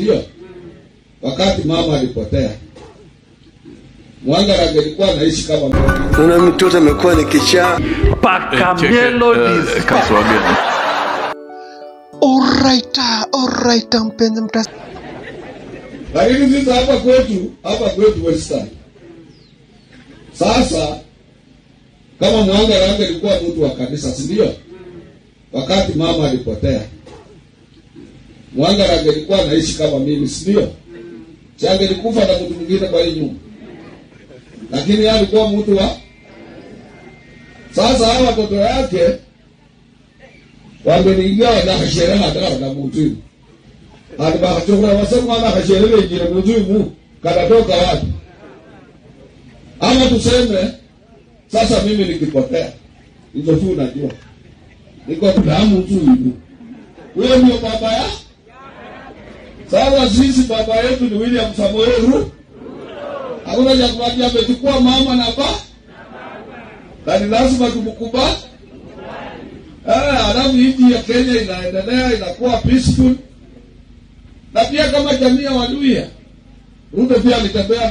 Ndio. Wakati mama alipotea, Mwanga alikuwa anaishi kama. Naona mtoto amekuwa ni kichaa. Paka it, melodies. uh, Alright, alright, mpenzi mtaz Lakini sisi hapa kwetu, hapa kwetu Western. Sasa kama Mwanga alikuwa mtu wa kanisa, si ndio? Wakati mama alipotea, Mwanga angelikuwa anaishi kama mimi, si ndio? Si angelikufa na mtu mwingine kwa hii nyumba. Lakini yeye alikuwa mtu wa sasa hawa watoto yake wangeniingia wanakasherehe hata na mtu hadi bakachukua wasema wanakasherehe ingine mtu kanatoka wapi? Ama tuseme sasa mimi nikipotea, hizo tu unajua, niko damu tu huyo ndio baba ya sasa. Sisi baba yetu ni William Samoei Ruto. Hakuna cha kuambia, amechukua mama na baba na ni lazima tumkubali. Eh, alafu nchi ya Kenya inaendelea inakuwa peaceful, na pia kama jamii ya Waluhya, Ruto pia alitembea